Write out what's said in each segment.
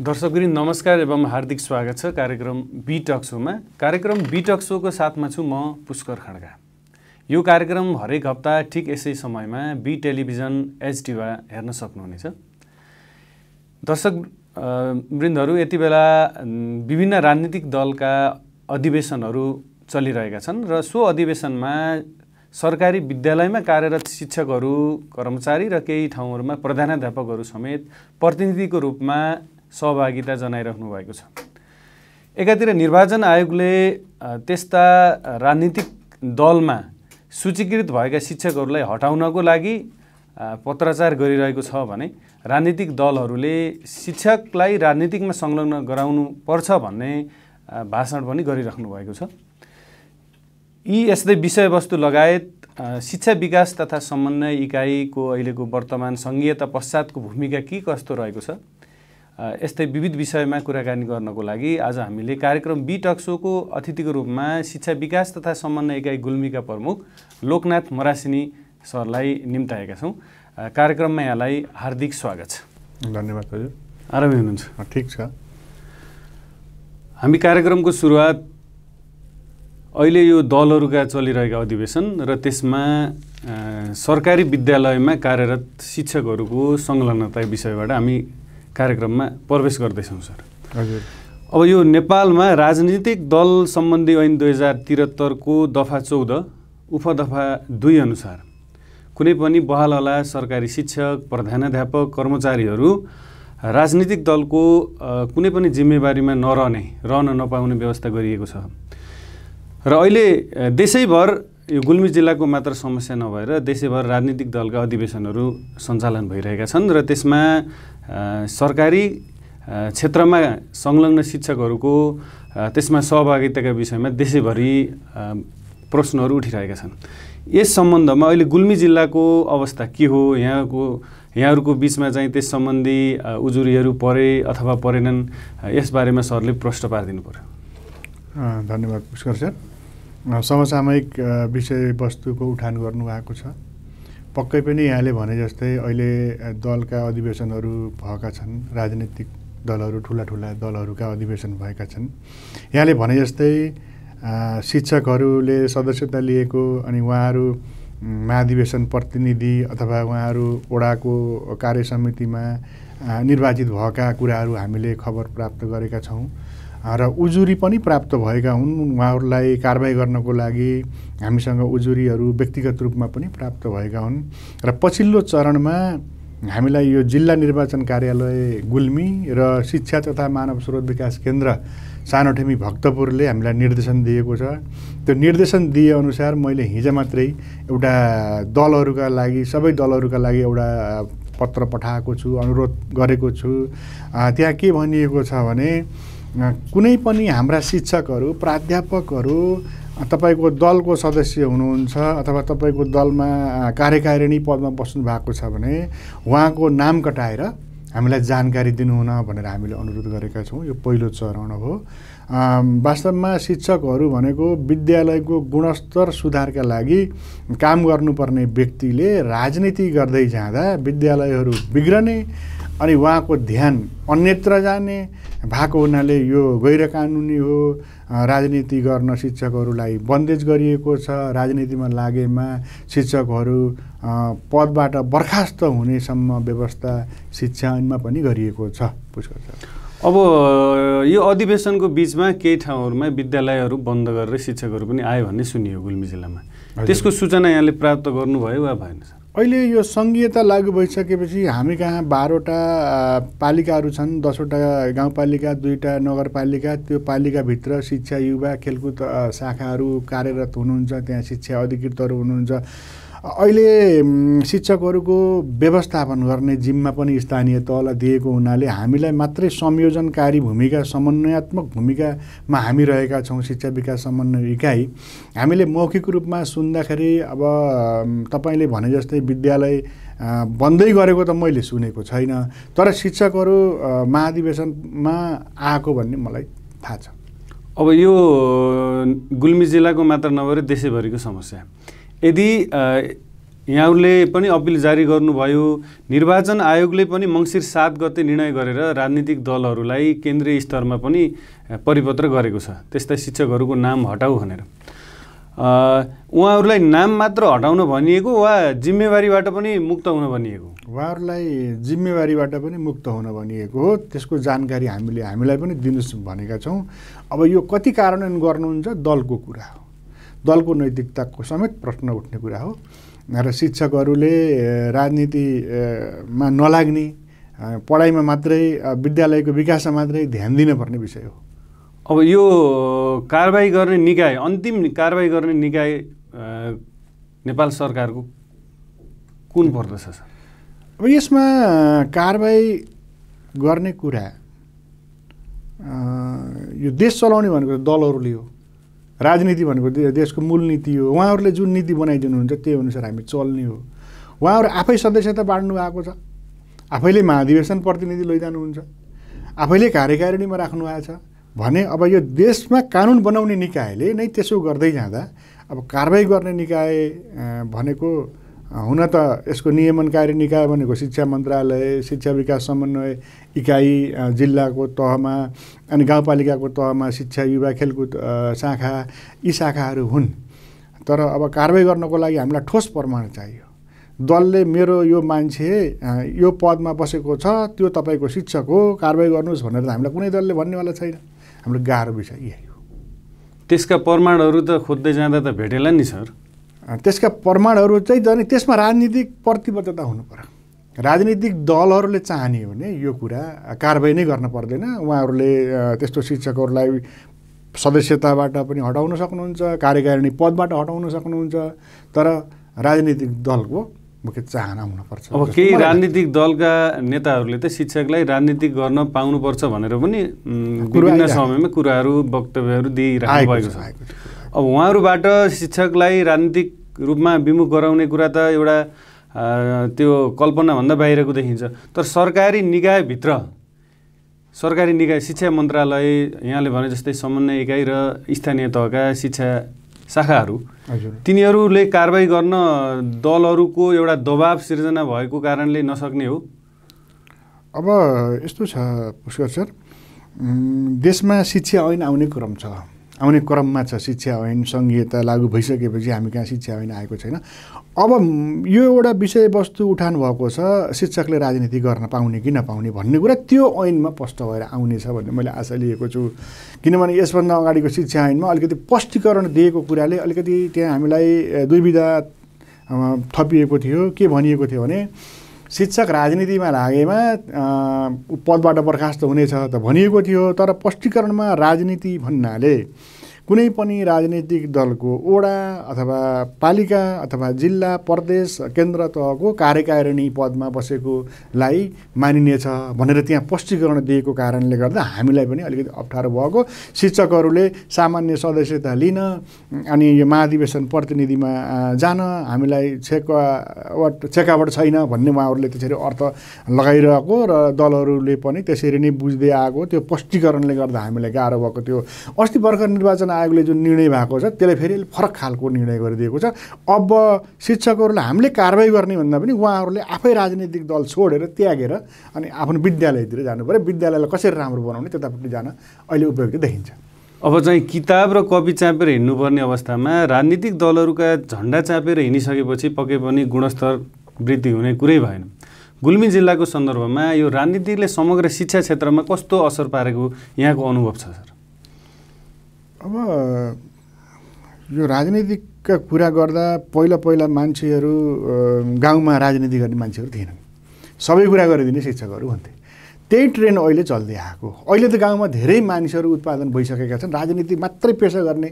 दर्शकवृन्द नमस्कार एवं हार्दिक स्वागत छ कार्यक्रम बी टक सोमा कार्यक्रम बी टक सोको साथमा छु म पुष्कर खड्गा। यो कार्यक्रम हरेक हप्ता ठिक यसै समयमा बी टेलिभिजन एचडिवा हेर्न सक्नुहुनेछ। दर्शक वृन्दहरू यति बेला विभिन्न राजनीतिक दलका अधिवेशनहरू चलिरहेका छन् र सो अधिवेशनमा सरकारी विद्यालयमा कार्यरत शिक्षकहरू कर्मचारी र केही ठाउँहरूमा प्रधानाध्यापकहरू समेत प्रतिनिधिको रूपमा सहभागिता जनाइराख्नु भएको छ। एकातिर निर्वाचन आयोगले त्यस्ता राजनीतिक दलमा सूचीकृत भएका शिक्षकहरूलाई हटाउनको लागि पत्राचार गरिरहेको छ भने राजनीतिक दलहरूले शिक्षकलाई राजनीतिकमा संलग्न गराउनु पर्छ भन्ने भाषण पनि गरिराख्नु भएको छ। यी यस्तै विषयवस्तु लगायत शिक्षा विकास तथा समन्वय इकाइको अहिलेको वर्तमान सङ्घीयता पश्चातको भूमिका के कस्तो रहेको छ? यस्तै विविध विषयमा कुराकानी गर्नको लागि आज हामीले कार्यक्रम बी टक सोको अतिथिको रूपमा शिक्षा विकास तथा समन्वय इकाइ गुल्मीका प्रमुख लोकनाथ मरासिनी सरलाई निम्ताएका छौँ। कार्यक्रममा यहाँलाई हार्दिक स्वागत। छ धन्यवाद हजुर आरामै हुनुहुन्छ? ठिक छ। हामी कार्यक्रमको सुरुवात अहिले यो दलहरूका चलिरहेका अधिवेशन र त्यसमा सरकारी विद्यालयमा कार्यरत शिक्षकहरूको संलग्नता विषयबाट हामी कार्यक्रममा प्रवेश गर्दैछौँ सर। हजुर। अब यो नेपालमा राजनीतिक दल सम्बन्धी ऐन दुई हजार त्रिहत्तरको दफा चौध उपदफा दुई अनुसार कुनै पनि बहालवाला सरकारी शिक्षक प्रधानाध्यापक कर्मचारीहरू राजनीतिक दलको कुनै पनि जिम्मेवारीमा नरहने रहन नपाउने व्यवस्था गरिएको छ। र अहिले देशैभर यो गुल्मी जिल्लाको मात्र समस्या नभएर देशैभर राजनीतिक दलका अधिवेशनहरू सञ्चालन भइरहेका छन् र त्यसमा सरकारी क्षेत्रमा संलग्न शिक्षकहरूको त्यसमा सहभागिताका विषयमा देशैभरि प्रश्नहरू उठिरहेका छन्। यस सम्बन्धमा अहिले गुल्मी जिल्लाको अवस्था के हो? यहाँको यहाँहरूको बिचमा चाहिँ त्यस सम्बन्धी उजुरीहरू परे अथवा परेनन्? यसबारेमा सरले प्रश्न पारिदिनु पऱ्यो धन्यवाद पुष्कर सर। समसामयिक विषयवस्तुको उठान गर्नुभएको छ। पक्कै पनि यहाँले भने जस्तै अहिले दलका अधिवेशनहरू भएका छन् राजनीतिक दलहरू ठुला ठुला दलहरूका अधिवेशन भएका छन्। यहाँले भने जस्तै शिक्षकहरूले सदस्यता लिएको अनि उहाँहरू महाधिवेशन प्रतिनिधि अथवा उहाँहरू ओडाको कार्य समितिमा निर्वाचित भएका कुराहरू हामीले खबर प्राप्त गरेका छौँ। र उजुरी पनि प्राप्त भएका हुन्। उहाँहरूलाई कारवाही गर्नको लागि हामीसँग उजुरीहरू व्यक्तिगत रूपमा पनि प्राप्त भएका हुन्। र पछिल्लो चरणमा हामीलाई यो जिल्ला निर्वाचन कार्यालय गुल्मी र शिक्षा तथा मानव स्रोत विकास केन्द्र सानोठेमी भक्तपुरले हामीलाई निर्देशन दिएको छ। त्यो निर्देशन दिएअनुसार मैले हिजो मात्रै एउटा दलहरूका लागि सबै दलहरूका लागि एउटा पत्र पठाएको छु अनुरोध गरेको छु। त्यहाँ के भनिएको छ भने कुनै पनि हाम्रा शिक्षकहरू प्राध्यापकहरू तपाईँको दलको सदस्य हुनुहुन्छ अथवा तपाईँको दलमा कार्यकारिणी पदमा बस्नु भएको छ भने उहाँको नाम कटाएर हामीलाई जानकारी दिनुहुन भनेर हामीले अनुरोध गरेका छौँ। यो पहिलो चरण हो। वास्तवमा शिक्षकहरू भनेको विद्यालयको गुणस्तर सुधारका लागि काम गर्नुपर्ने व्यक्तिले राजनीति गर्दै जाँदा विद्यालयहरू बिग्रने अनि उहाँको ध्यान अन्यत्र जाने भएको हुनाले यो गैर कानुनी हो राजनीति गर्न शिक्षकहरूलाई बन्देज गरिएको छ। राजनीतिमा लागेमा शिक्षकहरू पदबाट बर्खास्त हुनेसम्म व्यवस्था शिक्षा ऐनमा पनि गरिएको छ। पुष्कर सर। अब यो अधिवेशनको बिचमा केही ठाउँहरूमा विद्यालयहरू बन्द गरेर शिक्षकहरू पनि आयो भन्ने सुनियो गुल्मी जिल्लामा। त्यसको सूचना यहाँले प्राप्त गर्नुभयो वा भएन सर? अहिले यो सङ्घीयता लागु भइसकेपछि हामी कहाँ बाह्रवटा पालिकाहरू छन् दसवटा गाउँपालिका दुईवटा नगरपालिका त्यो पालिकाभित्र शिक्षा युवा खेलकुद शाखाहरू कार्यरत हुनुहुन्छ त्यहाँ शिक्षा अधिकृतहरू हुनुहुन्छ। अहिले शिक्षकहरूको व्यवस्थापन गर्ने जिम्मा पनि स्थानीय तहलाई दिएको हुनाले हामीलाई मात्रै संयोजनकारी भूमिका समन्वयात्मक भूमिकामा हामी रहेका छौँ शिक्षा विकास समन्वय इकाइ। हामीले मौखिक रूपमा सुन्दाखेरि अब तपाईँले भने जस्तै विद्यालय बन्दै गरेको त मैले सुनेको छैन तर शिक्षकहरू महाधिवेशनमा आएको भन्ने मलाई थाहा छ। अब यो गुल्मी जिल्लाको मात्र नभएर देशैभरिको समस्या। यदि यहाँहरूले पनि अपिल जारी गर्नुभयो निर्वाचन आयोगले पनि मङ्सिर सात गते निर्णय गरेर राजनीतिक दलहरूलाई केन्द्रीय स्तरमा पनि परिपत्र गरेको छ। त्यस्ता शिक्षकहरूको नाम हटाऊ भनेर। उहाँहरूलाई नाम मात्र हटाउन भनिएको वा जिम्मेवारीबाट पनि मुक्त हुन भनिएको? उहाँहरूलाई जिम्मेवारीबाट पनि मुक्त हुन भनिएको हो। त्यसको जानकारी हामीले हामीलाई पनि दिनुहोस् भनेका छौँ। अब यो कति कार्यान्वयन गर्नुहुन्छ? दलको कुरा हो। दलको नैतिकताको समेत प्रश्न उठ्ने कुरा हो। र शिक्षकहरूले राजनीतिमा नलाग्ने पढाइमा मात्रै विद्यालयको विकासमा मात्रै ध्यान दिनपर्ने विषय हो। अब यो कारवाही गर्ने निकाय अन्तिम कारवाही गर्ने निकाय नेपाल सरकारको कुन पर्दछ सर? अब यसमा कारवाही गर्ने कुरा यो देश चलाउने भनेको दलहरूले हो। राजनीति भनेको देशको मूल नीति हो। उहाँहरूले जुन नीति बनाइदिनुहुन्छ त्यही अनुसार हामी चल्ने हो। उहाँहरू आफै सदस्यता बाँड्नु भएको छ। आफैले महाधिवेशन प्रतिनिधि लैजानुहुन्छ। आफैले कार्यकारिणीमा राख्नु भएको छ भने अब यो देशमा कानुन बनाउने निकायले नै त्यसो गर्दै जाँदा अब कारवाही गर्ने निकाय भनेको हुन त यसको नियमनकारी निकाय भनेको शिक्षा मन्त्रालय शिक्षा विकास समन्वय इकाइ जिल्लाको तहमा अनि गाउँपालिकाको तहमा शिक्षा युवा खेलकुद शाखा यी शाखाहरू हुन्। तर अब कारवाही गर्नको लागि हामीलाई ठोस प्रमाण चाहियो। दलले मेरो यो मान्छे यो पदमा बसेको छ त्यो तपाईँको शिक्षक हो कारवाही गर्नुहोस् भनेर त हामीलाई कुनै दलले भन्नेवाला छैन। हाम्रो गाह्रो विषय यही हो। त्यसका प्रमाणहरू त खोज्दै जाँदा त भेटेला नि सर। त्यसका प्रमाणहरू चाहिँ अनि त्यसमा राजनीतिक प्रतिबद्धता हुनु पर्यो। राजनीतिक दलहरूले चाहने हो भने यो कुरा कारवाही नै गर्न पर्दैन। उहाँहरूले त्यस्तो शिक्षकहरूलाई सदस्यताबाट पनि हटाउन सक्नुहुन्छ कार्यकारिणी पदबाट हटाउन सक्नुहुन्छ। तर राजनीतिक दलको मुख्य चाहना हुनुपर्छ। अब केही राजनीतिक दलका नेताहरूले त शिक्षकलाई राजनीतिक गर्न पाउनुपर्छ भनेर पनि विभिन्न समयमा कुराहरू वक्तव्यहरू दिइराख्नु भएको छ। अब उहाँहरूबाट शिक्षकलाई राजनीतिक रूपमा विमुख गराउने कुरा त एउटा त्यो कल्पनाभन्दा बाहिरको देखिन्छ। तर सरकारी निकायभित्र सरकारी निकाय शिक्षा मन्त्रालय यहाँले भने जस्तै समन्वय इकाइ र स्थानीय तहका शिक्षा शाखाहरू तिनीहरूले कारवाही गर्न दलहरूको एउटा दबाब सिर्जना भएको कारणले नसक्ने हो। अब यस्तो छ पुष्कर सर। देशमा शिक्षा ऐन आउने क्रम छ। आउने क्रममा छ शिक्षा ऐन सङ्घीयता लागू भइसकेपछि हामी कहाँ शिक्षा ऐन आएको छैन। अब यो एउटा विषयवस्तु उठान भएको छ शिक्षकले राजनीति गर्न पाउने कि नपाउने भन्ने कुरा त्यो ऐनमा स्पष्ट भएर आउनेछ भन्ने मैले आशा लिएको छु। किनभने यसभन्दा अगाडिको शिक्षा ऐनमा अलिकति स्पष्टीकरण दिएको कुराले अलिकति त्यहाँ हामीलाई दुविधा थपिएको थियो। के भनिएको थियो भने शिक्षक राजनीतिमा लागेमा पदबाट बर्खास्त हुनेछ त भनिएको थियो तर स्पष्टीकरणमा राजनीति भन्नाले कुनै पनि राजनैतिक दलको ओडा अथवा पालिका अथवा जिल्ला प्रदेश केन्द्र तहको कार्यकारिणी पदमा बसेकोलाई मानिनेछ भनेर त्यहाँ स्पष्टीकरण दिएको कारणले गर्दा हामीलाई पनि अलिकति अप्ठ्यारो भएको शिक्षकहरूले सामान्य सदस्यता लिन अनि यो महाधिवेशन प्रतिनिधिमा जान हामीलाई छेकावट छेकावट छैन भन्ने उहाँहरूले त्यसरी अर्थ लगाइरहेको र दलहरूले पनि त्यसरी नै बुझ्दै आएको त्यो स्पष्टीकरणले गर्दा हामीलाई गाह्रो भएको थियो। अस्ति भर्खर निर्वाचन आयोगले जुन निर्णय भएको छ त्यसलाई फेरि फरक खालको निर्णय गरिदिएको छ। अब शिक्षकहरूलाई हामीले कारवाही गर्ने भन्दा पनि उहाँहरूले आफै राजनीतिक दल छोडेर त्यागेर अनि आफ्नो विद्यालयतिर जानु पऱ्यो विद्यालयलाई कसरी राम्रो बनाउने त्यतापट्टि जान अहिले उपयुक्त देखिन्छ। अब चाहिँ किताब र कपी चापेर हिँड्नुपर्ने अवस्थामा राजनीतिक दलहरूका झन्डा चापेर हिँडिसकेपछि पक्कै पनि गुणस्तर वृद्धि हुने कुरै भएन। गुल्मी जिल्लाको सन्दर्भमा यो राजनीतिले समग्र शिक्षा क्षेत्रमा कस्तो असर पारेको यहाँको अनुभव छ सर? अब यो राजनीतिकका कुरा गर्दा पहिला पहिला मान्छेहरू गाउँमा राजनीति गर्ने मान्छेहरू थिएनन्। सबै कुरा गरिदिने शिक्षकहरू हुन्थे। त्यही ट्रेन अहिले चल्दै आएको अहिले त गाउँमा धेरै मानिसहरू उत्पादन भइसकेका छन्। राजनीति मात्रै पेसा गर्ने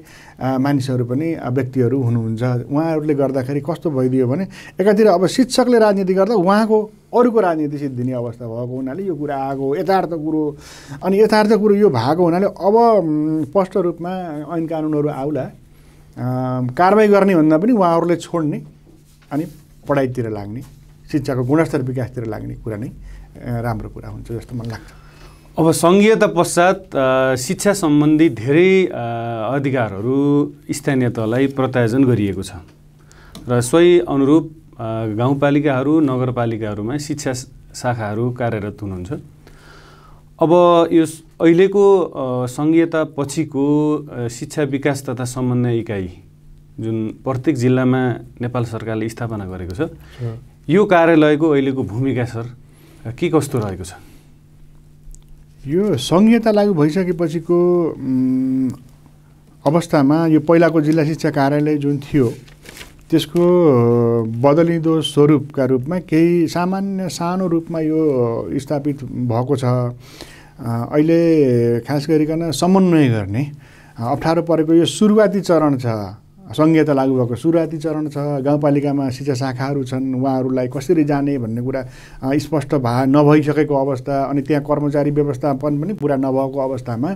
मानिसहरू पनि व्यक्तिहरू हुनुहुन्छ। उहाँहरूले गर्दाखेरि कस्तो भइदियो भने एकातिर अब शिक्षकले राजनीति गर्दा उहाँको अरूको राजनीति सिद्धिने अवस्था भएको हुनाले यो कुरा आएको यथार्थ कुरो अनि यथार्थ कुरो यो भएको हुनाले अब स्पष्ट रूपमा ऐन कानुनहरू आउला। कारवाही गर्ने भन्दा पनि उहाँहरूले छोड्ने अनि पढाइतिर लाग्ने शिक्षाको गुणस्तर विकासतिर लाग्ने कुरा नै राम्रो कुरा हुन्छ जस्तो मलाई लाग्छ। अब सङ्घीयता पश्चात शिक्षा सम्बन्धी धेरै अधिकारहरू स्थानीय तहलाई प्रत्यायोजन गरिएको छ। र सोही अनुरूप गाउँपालिकाहरू नगरपालिकाहरूमा शिक्षा शाखाहरू कार्यरत हुनुहुन्छ। अब यो अहिलेको सङ्घीयता पछिको शिक्षा विकास तथा समन्वय इकाइ जुन प्रत्येक जिल्लामा नेपाल सरकारले स्थापना गरेको छ यो कार्यालयको अहिलेको भूमिका सर के कस्तो रहेको छ? यो सङ्घीयता लागु भइसकेपछिको अवस्थामा यो पहिलाको जिल्ला शिक्षा कार्यालय जुन थियो त्यसको बदलिँदो स्वरूपका रूपमा केही सामान्य सानो रूपमा यो स्थापित भएको छ। अहिले खास गरिकन समन्वय गर्ने अप्ठ्यारो परेको यो सुरुवाती चरण छ। सङ्घीयता लागु भएको सुरुवाती चरण छ। गाउँपालिकामा शिक्षा शाखाहरू छन् उहाँहरूलाई कसरी जाने भन्ने कुरा स्पष्ट भा नभइसकेको अवस्था अनि त्यहाँ कर्मचारी व्यवस्थापन पनि पुरा नभएको अवस्थामा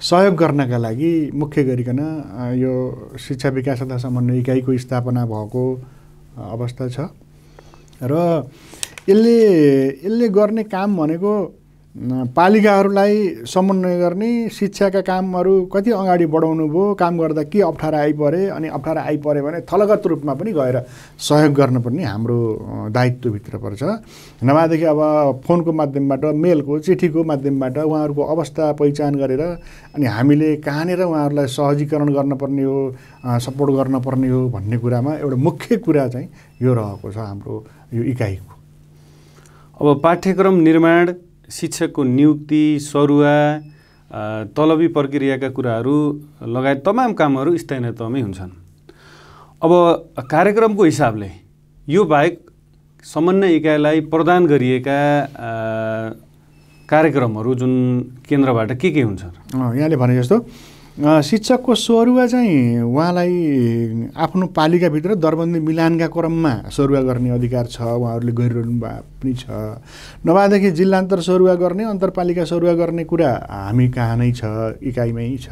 सहयोग गर्नका लागि मुख्य गरिकन यो शिक्षा विकास तथा समन्वय इकाइको स्थापना भएको अवस्था छ। र यसले यसले गर्ने काम भनेको पालिकाहरूलाई समन्वय गर्ने शिक्षाका कामहरू कति अगाडि बढाउनु भयो काम गर्दा के अप्ठ्यारो आइपरे अनि अप्ठ्यारो आइपऱ्यो भने थलगत रूपमा पनि गएर सहयोग गर्न पनि हाम्रो दायित्वभित्र पर्छ। नभएदेखि अब फोनको माध्यमबाट मेलको चिठीको माध्यमबाट उहाँहरूको अवस्था पहिचान गरेर अनि हामीले कहाँनिर उहाँहरूलाई सहजीकरण गर्नुपर्ने हो सपोर्ट गर्नुपर्ने हो भन्ने कुरामा एउटा मुख्य कुरा चाहिँ यो रहेको छ हाम्रो यो इकाइको। अब पाठ्यक्रम निर्माण शिक्षकको नियुक्ति सरुवा तलबी प्रक्रियाका कुराहरू लगायत तमाम कामहरू स्थानीय तहमै हुन्छन्। अब कार्यक्रमको हिसाबले यो बाहेक समन्वय इकाइलाई प्रदान गरिएका कार्यक्रमहरू जुन केन्द्रबाट के के हुन्छ यहाँले भने जस्तो शिक्षकको स्वरुवा चाहिँ उहाँलाई आफ्नो पालिकाभित्र दरबन्दी मिलानका क्रममा सरुवा गर्ने अधिकार छ उहाँहरूले गरिरहनु भए पनि छ। नभएदेखि जिल्लान्तर सरुवा गर्ने अन्तरपालिका सरुवा गर्ने कुरा हामी कहाँ नै छ इकाइमै छ।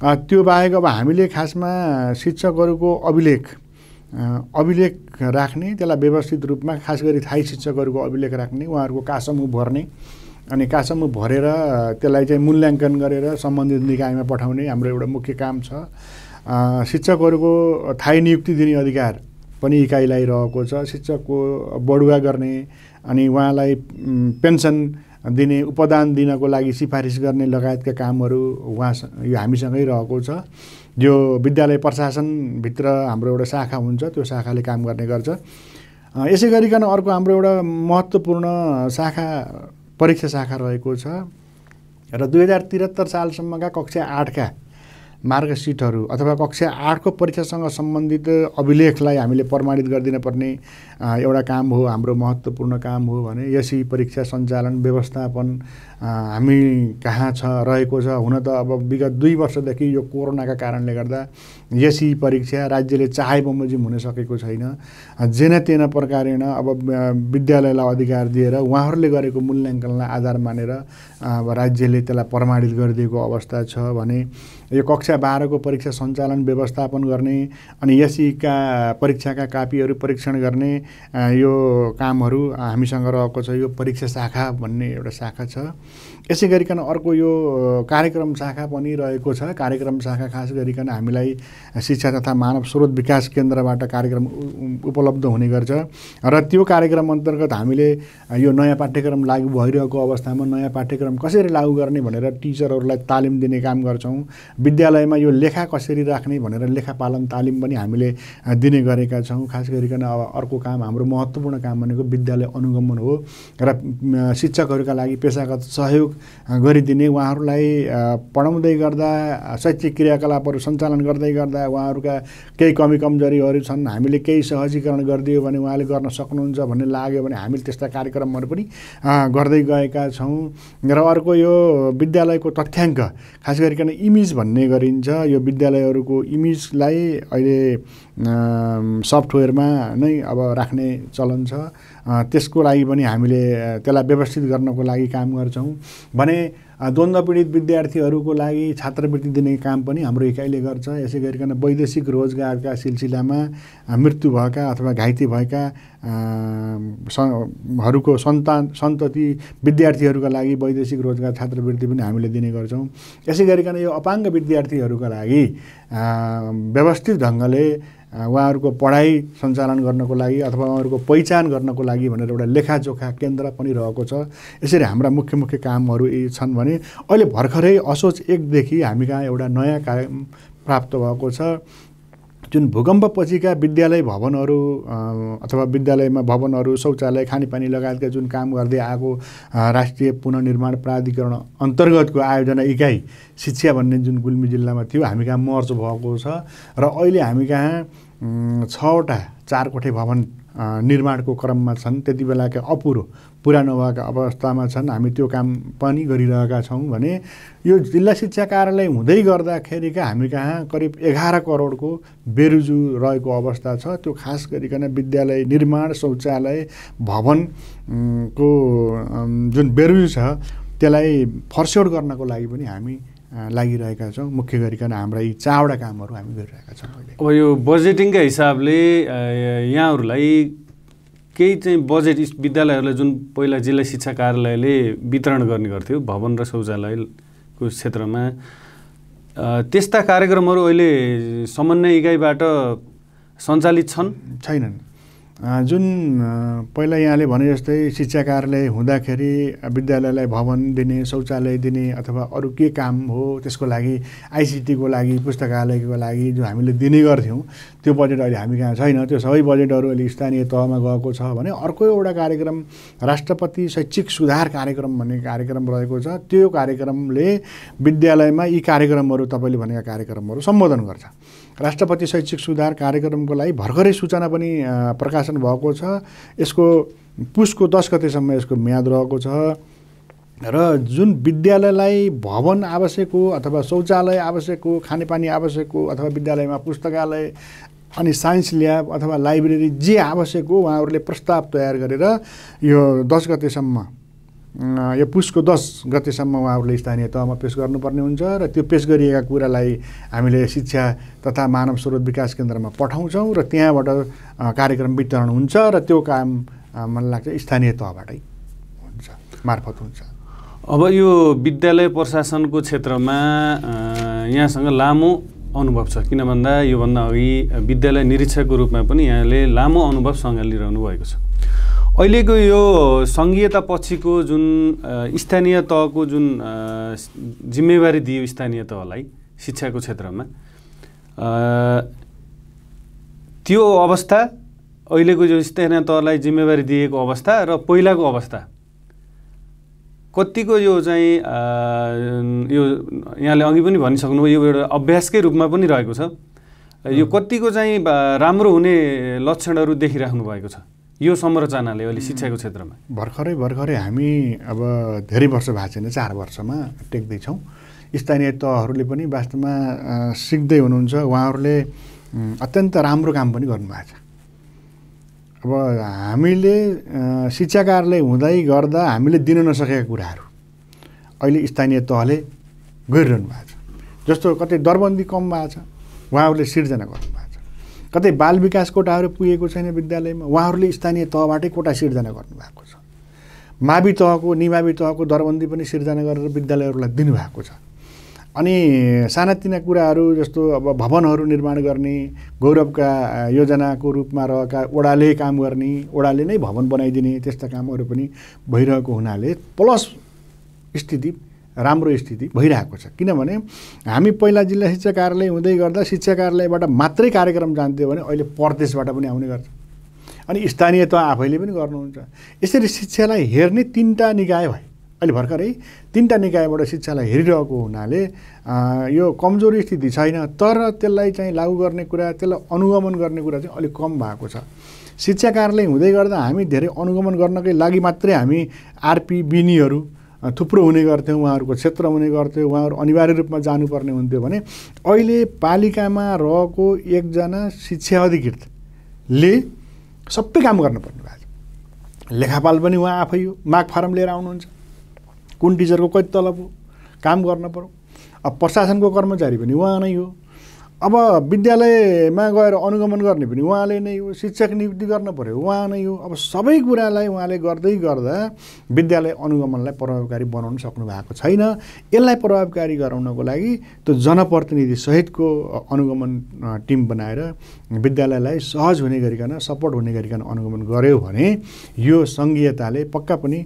त्यो बाहेक अब हामीले खासमा शिक्षकहरूको अभिलेख अभिलेख राख्ने त्यसलाई व्यवस्थित रूपमा खास गरी थाई शिक्षकहरूको अभिलेख राख्ने उहाँहरूको कासमु भर्ने अनि कासम्म भरेर त्यसलाई चाहिँ मूल्याङ्कन गरेर सम्बन्धित निकायमा पठाउने हाम्रो एउटा मुख्य काम छ। शिक्षकहरूको थाई नियुक्ति दिने अधिकार पनि इकाइलाई रहेको छ। शिक्षकको बढुवा गर्ने अनि उहाँलाई पेन्सन दिने उपदान दिनको लागि सिफारिस गर्ने लगायतका कामहरू उहाँ यो हामीसँगै रहेको छ। यो विद्यालय प्रशासनभित्र हाम्रो एउटा शाखा हुन्छ त्यो शाखाले काम गर्ने गर्छ। यसै गरिकन अर्को हाम्रो एउटा महत्त्वपूर्ण शाखा परीक्षा शाखा रहेको छ र दुई हजार त्रिहत्तर सालसम्मका कक्षा आठका मार्गसिटहरू अथवा कक्षा आठको परीक्षासँग सम्बन्धित अभिलेखलाई हामीले प्रमाणित गरिदिन पर्ने एउटा काम हो हाम्रो महत्त्वपूर्ण काम हो भने यसै परीक्षा सञ्चालन व्यवस्थापन हामी कहाँ छ रहेको छ हुन त अब विगत दुई वर्षदेखि यो कोरोनाका कारणले गर्दा यसै परीक्षा राज्यले चाहे बमोजिम हुन सकेको छैन। जेन तेन प्रकारेण अब विद्यालयलाई अधिकार दिएर उहाँहरूले गरेको मूल्याङ्कनलाई आधार मानेर अब राज्यले त्यसलाई प्रमाणित गरिदिएको अवस्था छ भने यो कक्षा बाह्रको परीक्षा सञ्चालन व्यवस्थापन गर्ने अनि यसैका परीक्षाका कापीहरू परीक्षण गर्ने यो कामहरू हामीसँग रहेको छ यो परीक्षा शाखा भन्ने एउटा शाखा छ। यसै गरिकन अर्को यो कार्यक्रम शाखा पनि रहेको छ। कार्यक्रम शाखा खास गरिकन हामीलाई शिक्षा तथा मानव स्रोत विकास केन्द्रबाट कार्यक्रम उपलब्ध हुने गर्छ। र त्यो कार्यक्रम अन्तर्गत हामीले यो नयाँ पाठ्यक्रम लागु भइरहेको अवस्थामा नयाँ पाठ्यक्रम कसरी लागू गर्ने भनेर टिचरहरूलाई तालिम दिने काम गर्छौँ। विद्यालयमा यो लेखा कसरी राख्ने भनेर लेखापालन तालिम पनि हामीले दिने गरेका छौँ। खास गरिकन अब अर्को काम हाम्रो महत्त्वपूर्ण काम भनेको विद्यालय अनुगमन हो। र शिक्षकहरूका लागि पेसागत सहयोग गरिदिने उहाँहरूलाई पढाउँदै गर्दा शैक्षिक क्रियाकलापहरू सञ्चालन गर्दै गर्दा उहाँहरूका केही कमी कमजोरीहरू छन् हामीले केही सहजीकरण गरिदियो भने उहाँले गर्न सक्नुहुन्छ भन्ने लाग्यो भने हामीले त्यस्ता कार्यक्रमहरू पनि गर्दै गएका छौँ। र अर्को यो विद्यालयको तथ्याङ्क खास गरिकन इमेज भन्ने गरिन्छ। यो विद्यालयहरूको इमेजलाई अहिले सफ्टवेयरमा नै अब राख्ने चलन छ। त्यसको लागि पनि हामीले त्यसलाई व्यवस्थित गर्नको लागि काम गर्छौँ। भने द्वन्द्व पीडित विद्यार्थीहरूको लागि छात्रवृत्ति दिने काम पनि हाम्रो इकाइले गर्छ। यसै गरिकन वैदेशिक रोजगारका सिलसिलामा मृत्यु भएका अथवा घाइते भएका हरूको सन्तान सन्तति विद्यार्थीहरूका लागि वैदेशिक रोजगार छात्रवृत्ति पनि हामीले दिने गर्छौँ। यसै गरिकन यो अपाङ्ग विद्यार्थीहरूका लागि व्यवस्थित ढङ्गले उहाँहरूको पढाइ सञ्चालन गर्नको लागि अथवा उहाँहरूको पहिचान गर्नको लागि भनेर एउटा लेखाजोखा केन्द्र पनि रहेको छ। यसरी हाम्रा मुख्य मुख्य कामहरू यी छन् भने अहिले भर्खरै असोज एकदेखि हामी कहाँ एउटा नयाँ काम प्राप्त भएको छ। जुन भूकम्पपछिका विद्यालय भवनहरू अथवा विद्यालयमा भवनहरू शौचालय खानेपानी लगायतका जुन काम गर्दै आएको राष्ट्रिय पुनर्निर्माण प्राधिकरण अन्तर्गतको आयोजना इकाइ शिक्षा भन्ने जुन गुल्मी जिल्लामा थियो हामी कहाँ मर्च भएको छ। र अहिले हामी कहाँ छवटा चार कोठे भवन निर्माणको क्रममा छन्। त्यति बेलाका अपुरो पुरा नभएका अवस्थामा छन्। हामी त्यो काम पनि गरिरहेका छौँ भने यो जिल्ला शिक्षा कार्यालय हुँदै गर्दाखेरिका हामी कहाँ करिब एघार करोडको बेरुजु रहेको अवस्था छ। त्यो खास गरिकन विद्यालय निर्माण शौचालय भवनको जुन बेरुजु छ त्यसलाई फर्स्यौट गर्नको लागि पनि हामी लागिरहेका छौँ। मुख्य गरिकन हाम्रा यी चारवटा कामहरू हामी गरिरहेका छौँ अहिले। अब यो बजेटिङका हिसाबले यहाँहरूलाई केही चाहिँ बजेट विद्यालयहरूलाई जुन पहिला जिल्ला शिक्षा कार्यालयले वितरण गर्ने गर्थ्यो भवन र शौचालयको क्षेत्रमा त्यस्ता कार्यक्रमहरू अहिले समन्वय इकाइबाट सञ्चालित छन्? छैनन्। जुन पहिला यहाँले भने जस्तै शिक्षा कार्यालय हुँदाखेरि विद्यालयलाई भवन दिने शौचालय दिने अथवा अरू के काम हो त्यसको लागि आइसिटीको लागि पुस्तकालयको लागि जो हामीले दिने गर्थ्यौँ त्यो बजेट अहिले हामी कहाँ छैन। त्यो सबै बजेटहरू अहिले स्थानीय तहमा गएको छ भने अर्को एउटा कार्यक्रम राष्ट्रपति शैक्षिक सुधार कार्यक्रम भन्ने कार्यक्रम रहेको छ। त्यो कार्यक्रमले विद्यालयमा यी कार्यक्रमहरू तपाईँले भनेका कार्यक्रमहरू सम्बोधन गर्छ। राष्ट्रपति शैक्षिक सुधार कार्यक्रमको लागि भर्खरै सूचना पनि प्रकाशन भएको छ। यसको पुसको दस गतेसम्म यसको म्याद रहेको छ। र जुन विद्यालयलाई भवन आवश्यक हो अथवा शौचालय आवश्यक हो खानेपानी आवश्यक हो अथवा विद्यालयमा पुस्तकालय अनि साइन्स ल्याब अथवा लाइब्रेरी जे आवश्यक हो उहाँहरूले प्रस्ताव तयार गरेर यो दस गतेसम्म यो पुसको दस गतेसम्म उहाँहरूले स्थानीय तहमा पेस गर्नुपर्ने हुन्छ र त्यो पेस गरिएका कुरालाई हामीले शिक्षा तथा मानव स्रोत विकास केन्द्रमा पठाउँछौँ र त्यहाँबाट कार्यक्रम वितरण हुन्छ र त्यो काम मलाई लाग्छ स्थानीय तहबाटै हुन्छ मार्फत हुन्छ। अब यो विद्यालय प्रशासनको क्षेत्रमा यहाँसँग लामो अनुभव छ। किन भन्दा योभन्दा अघि विद्यालय निरीक्षकको रूपमा पनि यहाँले लामो अनुभव सङ्घालिरहनु भएको छ। अहिलेको यो सङ्घीयता पछिको जुन स्थानीय तहको जुन जिम्मेवारी दियो स्थानीय तहलाई शिक्षाको क्षेत्रमा त्यो अवस्था अहिलेको जो स्थानीय तहलाई जिम्मेवारी दिएको अवस्था र पहिलाको अवस्था कतिको यो चाहिँ यो यहाँले अघि पनि भनिसक्नुभयो यो एउटा अभ्यासकै रूपमा पनि रहेको छ। यो कतिको चाहिँ राम्रो हुने लक्षणहरू देखिराख्नु भएको छ। यो संरचनाले अहिले शिक्षाको क्षेत्रमा। भर्खरै भर्खरै हामी अब धेरै वर्ष भएको छैन चार वर्षमा टेक्दैछौँ। स्थानीय तहहरूले पनि वास्तवमा सिक्दै हुनुहुन्छ। उहाँहरूले अत्यन्त राम्रो काम पनि गर्नुभएको छ। अब हामीले शिक्षा कार्यालय हुँदै गर्दा हामीले दिन नसकेका कुराहरू अहिले स्थानीय तहले गरिरहनु भएको छ। जस्तो कतै दरबन्दी कम भएको छ उहाँहरूले सिर्जना गर्नुभएको कतै बाल विकास कोटाहरू पुगेको छैन विद्यालयमा उहाँहरूले स्थानीय तहबाटै कोटा सिर्जना गर्नुभएको छ। मावि तहको निमावि तहको दरबन्दी पनि सिर्जना गरेर विद्यालयहरूलाई दिनुभएको छ। अनि सानातिना कुराहरू जस्तो अब भवनहरू निर्माण गर्ने गौरवका योजनाको रूपमा रहेका ओडाले काम गर्ने ओडाले नै भवन बनाइदिने त्यस्ता कामहरू पनि भइरहेको हुनाले प्लस स्थिति राम्रो स्थिति भइरहेको छ। किनभने हामी पहिला जिल्ला शिक्षा कार्यालय हुँदै गर्दा शिक्षा कार्यालयबाट मात्रै कार्यक्रम जान्थ्यो भने अहिले प्रदेशबाट पनि आउने गर्छ। अनि स्थानीय त आफैले पनि गर्नुहुन्छ। यसरी शिक्षालाई हेर्ने तिनवटा निकाय भए। अहिले भर्खरै तिनवटा निकायबाट शिक्षालाई हेरिरहेको हुनाले यो कमजोरी स्थिति छैन। तर त्यसलाई चाहिँ लागू गर्ने कुरा त्यसलाई अनुगमन गर्ने कुरा चाहिँ अलिक कम भएको छ। शिक्षा कार्यालय हुँदै गर्दा हामी धेरै अनुगमन गर्नकै लागि मात्रै हामी आरपी बिनीहरू थुप्रो हुने गर्थ्यौँ उहाँहरूको क्षेत्र हुने गर्थ्यो उहाँहरू अनिवार्य रूपमा जानुपर्ने हुन्थ्यो भने अहिले पालिकामा रहेको एकजना शिक्षा अधिकृतले सबै काम गर्नुपर्ने भएको लेखापाल पनि उहाँ आफै हो माग फारम लिएर आउनुहुन्छ। कुन टिचरको कति तलब हो? काम गर्न पऱ्यो अब प्रशासनको कर्मचारी पनि उहाँ नै हो। अब विद्यालयमा गएर अनुगमन गर्ने पनि उहाँले नै हो शिक्षक नियुक्ति गर्न पऱ्यो उहाँ नै हो अब सबै कुरालाई उहाँले गर्दै गर्दा विद्यालय अनुगमनलाई प्रभावकारी बनाउन सक्नु भएको छैन। यसलाई प्रभावकारी गराउनको लागि त्यो जनप्रतिनिधि सहितको अनुगमन टिम बनाएर विद्यालयलाई सहज हुने गरिकन सपोर्ट हुने गरिकन अनुगमन गर्यो भने यो सङ्घीयताले पक्का पनि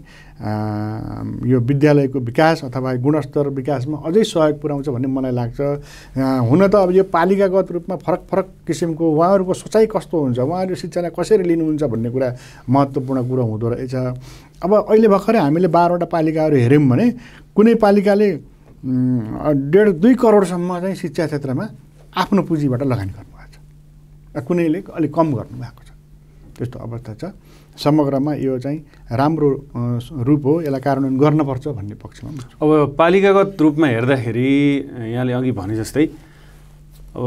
यो विद्यालयको विकास अथवा गुणस्तर विकासमा अझै सहयोग पुर्याउँछ भन्ने मलाई लाग्छ। हुन त अब यो पालिकागत रूपमा फरक फरक किसिमको उहाँहरूको सोचाइ कस्तो हुन्छ? उहाँहरूले शिक्षालाई कसरी लिनुहुन्छ भन्ने कुरा महत्त्वपूर्ण कुरो हुँदो रहेछ। अब अहिले भर्खरै हामीले बाह्रवटा पालिकाहरू हेऱ्यौँ भने कुनै पालिकाले डेढ दुई करोडसम्म चाहिँ शिक्षा क्षेत्रमा आफ्नो पुँजीबाट लगानी गर्नुभएको छ कुनैले अलिक कम गर्नुभएको छ। त्यस्तो अवस्था छ। समग्रमा यो चाहिँ राम्रो रूप हो। यसलाई कार्यान्वयन गर्नुपर्छ भन्ने पक्षमा अब पालिकागत रूपमा हेर्दाखेरि यहाँले अघि भने जस्तै अब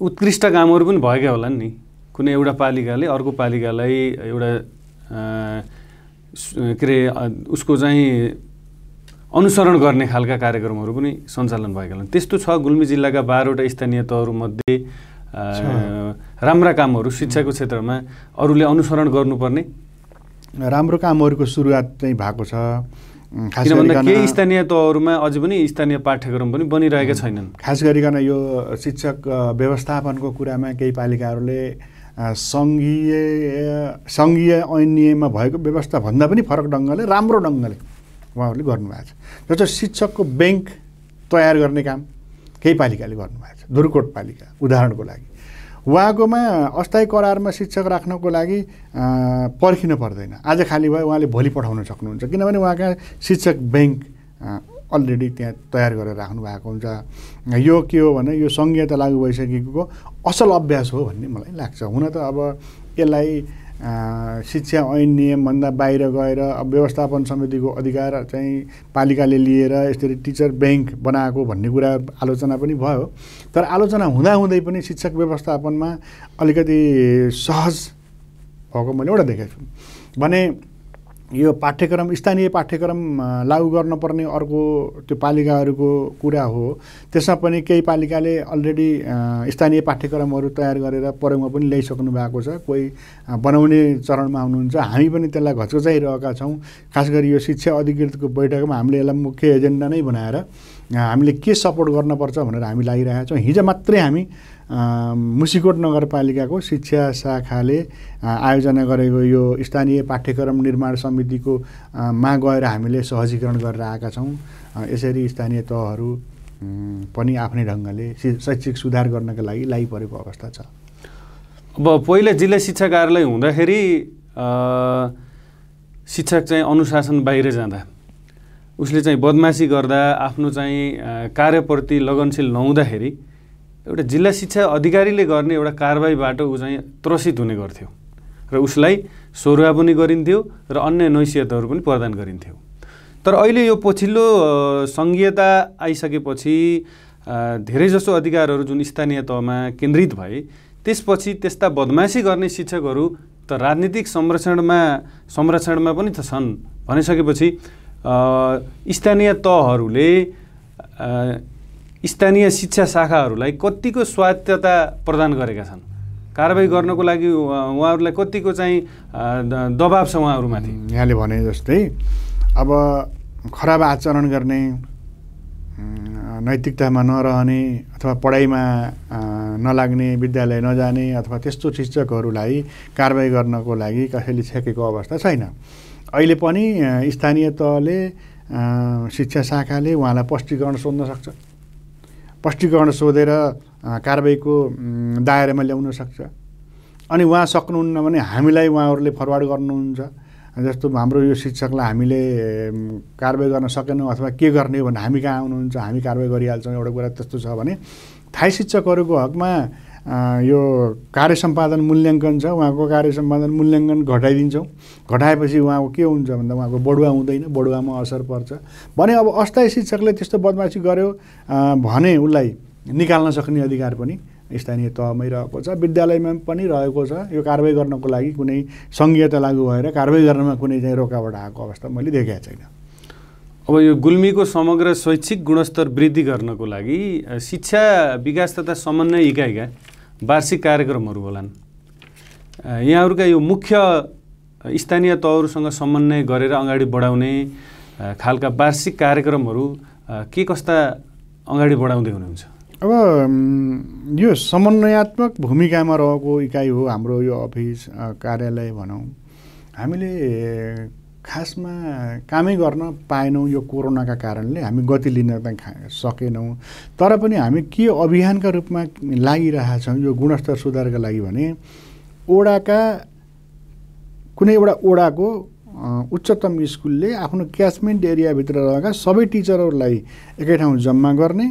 उत्कृष्ट कामहरू पनि भएका होलान् नि। कुनै एउटा पालिकाले अर्को पालिकालाई एउटा के अरे उसको चाहिँ अनुसरण गर्ने खालका कार्यक्रमहरू पनि सञ्चालन भएका छन् त्यस्तो छ। गुल्मी जिल्लाका बाह्रवटा स्थानीय तहहरूमध्ये राम्रा कामहरू शिक्षाको क्षेत्रमा अरूले अनुसरण गर्नुपर्ने। राम्रो कामहरूको सुरुवात चाहिँ भएको छ। किन भन्दा केही स्थानीय तहहरूमा अझै पनि स्थानीय पाठ्यक्रम पनि बनिरहेका छैनन्। खास गरिकन यो शिक्षक व्यवस्थापनको कुरामा केही पालिकाहरूले सङ्घीय सङ्घीय ऐन भएको व्यवस्था भन्दा पनि फरक ढङ्गले राम्रो ढङ्गले उहाँहरूले गर्नुभएको छ। जस्तो शिक्षकको ब्याङ्क तयार गर्ने काम केही पालिकाले गर्नुभएको छ दुर्कोट पालिका उदाहरणको लागि। उहाँकोमा अस्थायी करारमा शिक्षक राख्नको लागि पर्खिन पर्दैन। आज खाली भयो उहाँले भोलि पठाउन सक्नुहुन्छ। किनभने उहाँका शिक्षक ब्याङ्क अलरेडी त्यहाँ तयार गरेर राख्नु भएको हुन्छ। यो के हो भने यो सङ्घीयता लागु भइसकेको असल अभ्यास हो भन्ने मलाई लाग्छ। हुन त अब यसलाई शिक्षा ऐन नियमभन्दा बाहिर गएर अब व्यवस्थापन समितिको अधिकार चाहिँ पालिकाले लिएर यसरी टिचर ब्याङ्क बनाएको भन्ने कुरा आलोचना पनि भयो। तर आलोचना हुँदाहुँदै पनि शिक्षक व्यवस्थापनमा अलिकति सहज भएको मैले एउटा देखेको छु। भने यो पाठ्यक्रम स्थानीय पाठ्यक्रम लागू गर्नुपर्ने अर्को त्यो पालिकाहरूको कुरा हो। त्यसमा पनि केही पालिकाले अलरेडी स्थानीय पाठ्यक्रमहरू तयार गरेर प्रयोगमा पनि ल्याइसक्नु भएको छ। कोही बनाउने चरणमा हुनुहुन्छ हामी पनि त्यसलाई घचघचाइरहेका छौँ। खास गरी यो शिक्षा अधिकृतको बैठकमा हामीले यसलाई मुख्य एजेन्डा नै बनाएर हामीले के सपोर्ट गर्नुपर्छ भनेर हामी लागिरहेका छौँ। हिजो मात्रै हामी मुसिकोट नगरपालिकाको शिक्षा शाखाले आयोजना गरेको यो स्थानीय पाठ्यक्रम निर्माण समितिको मा गएर हामीले सहजीकरण गरेर आएका छौँ। यसरी स्थानीय तहहरू पनि आफ्नै ढङ्गले शैक्षिक सुधार गर्नका लागि लागिपरेको अवस्था छ। अब पहिला जिल्ला शिक्षा कार्यालय हुँदाखेरि शिक्षक चाहिँ अनुशासन बाहिर जाँदा उसले चाहिँ बदमासी गर्दा आफ्नो चाहिँ कार्यप्रति लगनशील नहुँदाखेरि एउटा जिल्ला शिक्षा अधिकारीले गर्ने एउटा कारवाहीबाट ऊ चाहिँ त्रसित हुने गर्थ्यो र उसलाई सोरुवा पनि गरिन्थ्यो र अन्य नैसियतहरू पनि प्रदान गरिन्थ्यो। तर अहिले यो पछिल्लो सङ्घीयता आइसकेपछि धेरैजसो अधिकारहरू जुन स्थानीय तहमा केन्द्रित भए त्यसपछि त्यस्ता बदमासी गर्ने शिक्षकहरू त राजनीतिक संरक्षणमा संरक्षणमा पनि त छन् भनिसकेपछि स्थानीय तहहरूले स्थानीय शिक्षा शाखाहरूलाई कतिको स्वायत्तता प्रदान गरेका छन्? कारवाही गर्नको लागि उहाँहरूलाई कतिको चाहिँ दबाब छ उहाँहरूमाथि? यहाँले भने जस्तै अब खराब आचरण गर्ने नैतिकतामा नरहने अथवा पढाइमा नलाग्ने विद्यालय नजाने अथवा त्यस्तो शिक्षकहरूलाई कारवाही गर्नको लागि कसैले छेकेको अवस्था छैन। अहिले पनि स्थानीय तहले शिक्षा शाखाले उहाँलाई स्पष्टीकरण सोध्न सक्छ। स्पष्टीकरण सोधेर कारवाहीको दायरामा ल्याउन सक्छ। अनि उहाँ सक्नुहुन्न भने हामीलाई उहाँहरूले फरवार्ड गर्नुहुन्छ। जस्तो हाम्रो यो शिक्षकलाई हामीले कारवाही गर्न सकेनौँ अथवा के गर्ने हो भने हामी कहाँ आउनुहुन्छ हामी कारवाही गरिहाल्छौँ एउटा कुरा त्यस्तो छ भने थाई शिक्षकहरूको हकमा यो कार्य सम्पादन मूल्याङ्कन छ उहाँको कार्य सम्पादन मूल्याङ्कन घटाइदिन्छौँ। घटाएपछि उहाँको के हुन्छ भन्दा उहाँको बढुवा हुँदैन बढुवामा असर पर्छ। भने अब अस्थायी शिक्षकले त्यस्तो बदमासी गर्यो भने उसलाई निकाल्न सक्ने अधिकार पनि स्थानीय तहमै रहेको छ विद्यालयमा पनि रहेको छ। यो कारवाही गर्नको लागि कुनै सङ्घीयता लागू भएर कारवाही गर्नमा कुनै चाहिँ रोकावट आएको अवस्था मैले देखेको छैन। अब यो गुल्मीको समग्र शैक्षिक गुणस्तर वृद्धि गर्नको लागि शिक्षा विकास तथा समन्वय इकाइका वार्षिक कार्यक्रमहरू होलान्। यहाँहरूका यो मुख्य स्थानीय तहहरूसँग समन्वय गरेर अगाडि बढाउने खालका वार्षिक कार्यक्रमहरू के कस्ता अगाडि बढाउँदै हुनुहुन्छ? अब यो समन्वयात्मक भूमिकामा रहेको इकाइ हो हाम्रो यो अफिस कार्यालय भनौँ। हामीले खासमा कामै गर्न पाएनौँ यो कोरोनाका कारणले। हामी गति लिन त सकेनौँ। तर पनि हामी के अभियानका रूपमा लागिरहेका छौँ यो गुणस्तर सुधारका लागि भने ओडाका कुनै एउटा ओडाको उच्चतम स्कुलले आफ्नो क्याचमेन्ट एरियाभित्र रहेका सबै टिचरहरूलाई एकै ठाउँ जम्मा गर्ने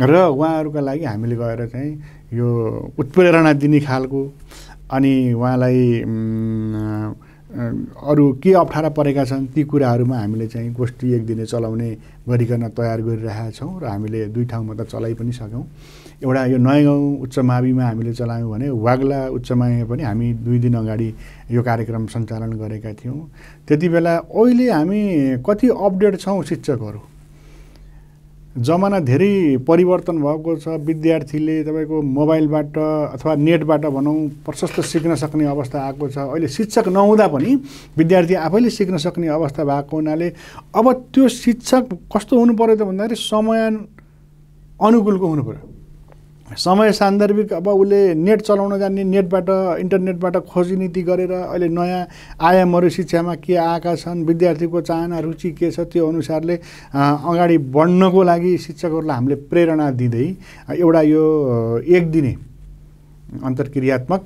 र उहाँहरूका लागि हामीले गएर चाहिँ यो उत्प्रेरणा दिने खालको अनि उहाँलाई अरू के अप्ठ्यारा परेका छन् ती कुराहरूमा हामीले चाहिँ गोष्ठी एक दिने चलाउने गरिकन तयार गरिरहेका छौँ र हामीले दुई ठाउँमा त चलाइ पनि सक्यौँ। एउटा यो नयाँ गाउँ उच्च माविमा हामीले चलायौँ भने वाग्ला उच्च माविमा पनि हामी दुई दिन अगाडि यो कार्यक्रम सञ्चालन गरेका थियौँ। त्यति बेला अहिले हामी कति अपडेट छौँ शिक्षकहरू? जमाना धेरै परिवर्तन भएको छ। विद्यार्थीले तपाईँको मोबाइलबाट अथवा नेटबाट भनौँ प्रशस्त सिक्न सक्ने अवस्था आएको छ। अहिले शिक्षक नहुँदा पनि विद्यार्थी आफैले सिक्न सक्ने अवस्था भएको हुनाले अब त्यो शिक्षक कस्तो हुनु पऱ्यो त भन्दाखेरि समय अनुकूलको हुनु पऱ्यो समय सान्दर्भिक अब उसले नेट चलाउन जान्ने नेटबाट इन्टरनेटबाट खोजी नीति गरेर अहिले नयाँ आयामहरू शिक्षामा के आएका छन् विद्यार्थीको चाहना रुचि के छ त्यो अनुसारले अगाडि बढ्नको लागि शिक्षकहरूलाई हामीले प्रेरणा दिँदै एउटा यो एक दिने अन्तर्क्रियात्मक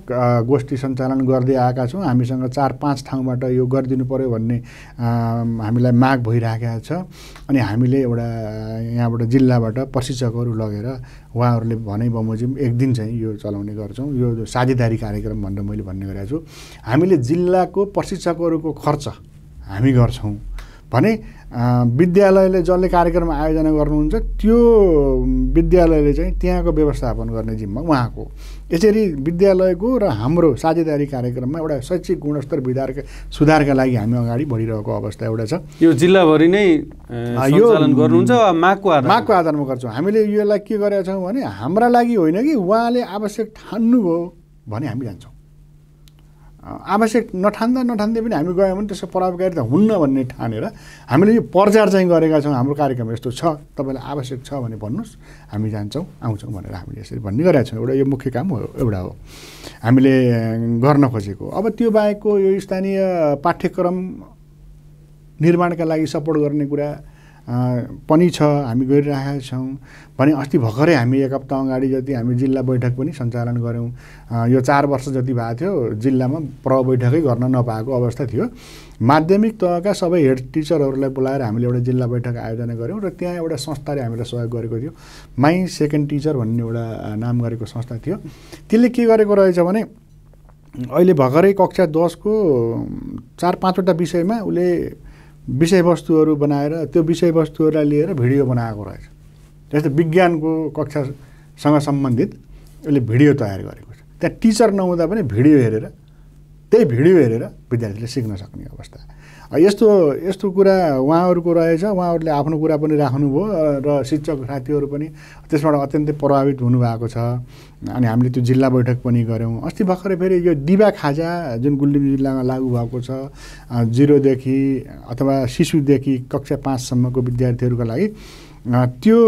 गोष्ठी सञ्चालन गर्दै आएका छौँ। हामीसँग चार पाँच ठाउँबाट यो गरिदिनु पऱ्यो भन्ने हामीलाई माग भइरहेको छ। अनि हामीले एउटा यहाँबाट जिल्लाबाट प्रशिक्षकहरू लगेर उहाँहरूले भने बमोजिम एक दिन चाहिँ यो चलाउने गर्छौँ। यो साझेदारी कार्यक्रम भनेर मैले भन्ने गरेको छु। हामीले जिल्लाको प्रशिक्षकहरूको खर्च हामी गर्छौँ। भने विद्यालयले जसले कार्यक्रम आयोजना गर्नुहुन्छ त्यो विद्यालयले चाहिँ त्यहाँको व्यवस्थापन गर्ने जिम्मा उहाँको यसरी विद्यालयको र हाम्रो साझेदारी कार्यक्रममा एउटा शैक्षिक गुणस्तर विधारका सुधारका लागि हामी अगाडि बढिरहेको अवस्था एउटा छ। यो जिल्लाभरि नै यो- गर्नुहुन्छ मागको आधार मागको आधारमा गर्छौँ। हामीले यसलाई के गरेका छौँ भने हाम्रा लागि होइन कि उहाँले आवश्यक ठान्नुभयो भने हामी जान्छौँ। आवश्यक नठान्दा नठान्दै पनि हामी गयौँ भने त्यसको प्रभावकारिता हुन्न भन्ने ठानेर हामीले यो प्रचार चाहिँ गरेका छौँ। हाम्रो कार्यक्रम यस्तो छ तपाईँलाई आवश्यक छ भने भन्नुहोस्। हामी जान्छौँ आउँछौँ भनेर हामीले यसरी भन्ने गरेका छौँ। एउटा यो मुख्य काम हो एउटा हो। हामीले गर्न खोजेको। अब त्यो बाहेकको यो स्थानीय पाठ्यक्रम निर्माणका लागि सपोर्ट गर्ने कुरा पनि छ हामी गरिरहेका छौँ। भने अस्ति भर्खरै हामी एक हप्ता अगाडि जति हामी जिल्ला बैठक पनि सञ्चालन गऱ्यौँ। यो चार वर्ष जति भएको थियो जिल्लामा प्र बैठकै गर्न नपाएको अवस्था थियो। माध्यमिक तहका सबै हेड टिचरहरूलाई बोलाएर हामीले एउटा जिल्ला बैठक आयोजना गऱ्यौँ र त्यहाँ एउटा संस्थाले हामीलाई सहयोग गरेको थियो। माई सेकेन्ड टिचर भन्ने एउटा नाम गरेको संस्था थियो। त्यसले के गरेको रहेछ भने अहिले भर्खरै कक्षा दसको चार पाँचवटा विषयमा उसले विषयवस्तुहरू बनाएर त्यो विषयवस्तुहरूलाई लिएर भिडियो बनाएको रहेछ। जस्तै विज्ञानको कक्षासँग सम्बन्धित उसले भिडियो तयार गरेको छ। त्यहाँ टिचर नहुँदा पनि भिडियो हेरेर त्यही भिडियो हेरेर विद्यार्थीले सिक्न सक्ने अवस्था। यस्तो यस्तो कुरा उहाँहरूको रहेछ। उहाँहरूले आफ्नो कुरा पनि राख्नुभयो र शिक्षक साथीहरू पनि त्यसबाट अत्यन्तै प्रभावित हुनुभएको छ। अनि हामीले त्यो जिल्ला बैठक पनि गऱ्यौँ। अस्ति भर्खरै फेरि यो दिवा खाजा जुन गुल्मी जिल्लामा लागू भएको छ जिरोदेखि अथवा शिशुदेखि कक्षा पाँचसम्मको विद्यार्थीहरूका लागि त्यो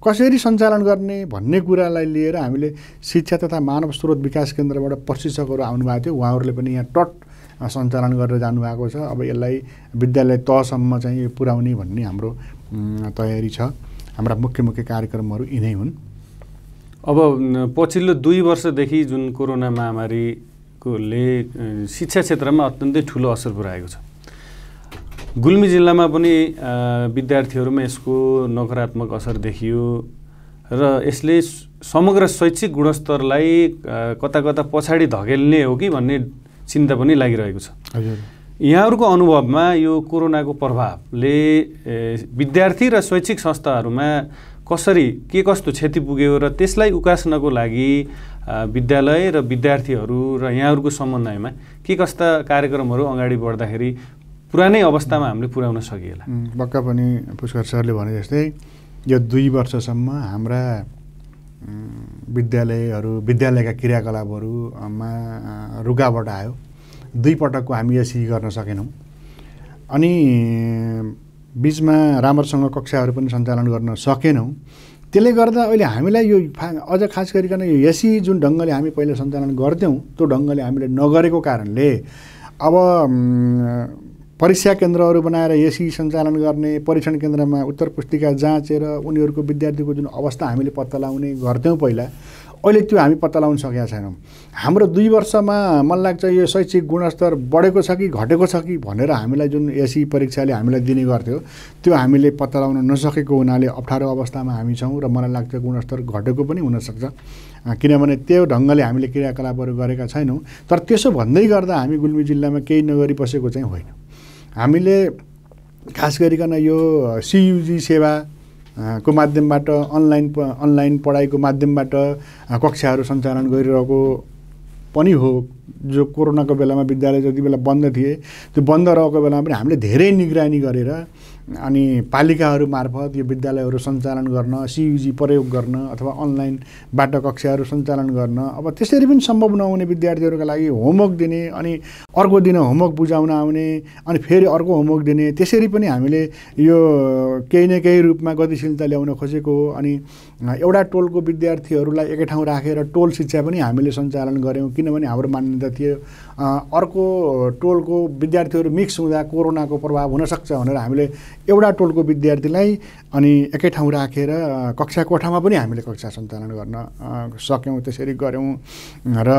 कसरी सञ्चालन गर्ने भन्ने कुरालाई लिएर हामीले शिक्षा तथा मानव स्रोत विकास केन्द्रबाट प्रशिक्षकहरू आउनुभएको थियो। उहाँहरूले पनि यहाँ टट सञ्चालन गरेर जानुभएको छ। अब यसलाई विद्यालय तहसम्म चाहिँ पुर्याउने भन्ने हाम्रो तयारी छ। हाम्रा मुख्य मुख्य कार्यक्रमहरू यिनै हुन्। अब पछिल्लो दुई वर्षदेखि जुन कोरोना महामारीकोले शिक्षा क्षेत्रमा अत्यन्तै ठुलो असर पुऱ्याएको छ। गुल्मी जिल्लामा पनि विद्यार्थीहरूमा यसको नकारात्मक असर देखियो र यसले समग्र शैक्षिक गुणस्तरलाई कता कता पछाडि धकेल्ने हो कि भन्ने चिन्ता पनि लागिरहेको छ। हजुर। यहाँहरूको अनुभवमा यो कोरोनाको प्रभावले विद्यार्थी र शैक्षिक संस्थाहरूमा कसरी के कस्तो क्षति पुग्यो र त्यसलाई उकास्नको लागि विद्यालय र विद्यार्थीहरू र यहाँहरूको समन्वयमा के कस्ता कार्यक्रमहरू अगाडि बढ्दाखेरि पुरानै अवस्थामा हामीले पुर्याउन सकिएला? पक्का पनि पुष्कर सरले भने जस्तै यो दुई वर्षसम्म हाम्रा विद्यालयहरू विद्यालयका क्रियाकलापहरूमा अ, रुकावट आयो। दुई पटकको हामी यसरी गर्न सकेनौँ। अनि बिचमा राम्रोसँग कक्षाहरू पनि सञ्चालन गर्न सकेनौँ। त्यसले गर्दा अहिले हामीलाई यो अझ खास गरिकन यो एसी जुन ढङ्गले हामी पहिला सञ्चालन गर्थ्यौँ त्यो ढङ्गले हामीले नगरेको कारणले अब परीक्षा केन्द्रहरू बनाएर एसी सञ्चालन गर्ने परीक्षण केन्द्रमा उत्तर पुस्तिका जाँचेर उनीहरूको विद्यार्थीको जुन अवस्था हामीले पत्ता लगाउने गर्थ्यौँ पहिला अहिले त्यो हामी पत्ता लगाउन सकेका छैनौँ। हाम्रो दुई वर्षमा मलाई लाग्छ यो शैक्षिक गुणस्तर बढेको छ कि घटेको छ कि भनेर हामीलाई जुन एसी परीक्षाले हामीलाई दिने गर्थ्यो त्यो हामीले पत्ता लगाउन नसकेको हुनाले अप्ठ्यारो अवस्थामा हामी छौँ र मलाई लाग्छ गुणस्तर घटेको पनि हुनसक्छ। किनभने त्यो ढङ्गले हामीले क्रियाकलापहरू गरेका छैनौँ तर त्यसो भन्दै गर्दा हामी गुल्मी जिल्लामा केही नगरी बसेको चाहिँ होइन। हामीले खास गरिकन यो सियुजी सेवा को माध्यमबाट अनलाइन अनलाइन पढाइको माध्यमबाट कक्षाहरू सञ्चालन गरिरहेको पनि हो। जो कोरोनाको बेलामा विद्यालय जति बेला बन्द थिए त्यो बन्द रहेको बेलामा पनि हामीले धेरै निगरानी गरेर अनि पालिकाहरू मार्फत यो विद्यालयहरू सञ्चालन गर्न सियुजी प्रयोग गर्न अथवा अनलाइनबाट कक्षाहरू सञ्चालन गर्न अब त्यसरी पनि सम्भव नहुने विद्यार्थीहरूका लागि होमवर्क दिने अनि अर्को दिन होमवर्क बुझाउन आउने अनि फेरि अर्को होमवर्क दिने त्यसरी पनि हामीले यो केही न केही रूपमा गतिशीलता ल्याउन खोजेको हो अनि एउटा टोलको विद्यार्थीहरूलाई एकै ठाउँ राखेर टोल शिक्षा पनि हामीले सञ्चालन गऱ्यौँ किनभने हाम्रो मान्यता थियो। अर्को टोलको विद्यार्थीहरू मिक्स हुँदा कोरोनाको प्रभाव हुनसक्छ भनेर हामीले एउटा टोलको विद्यार्थीलाई अनि एकै ठाउँ राखेर कक्षा कोठामा पनि हामीले कक्षा सञ्चालन गर्न सक्यौँ त्यसरी गऱ्यौँ। र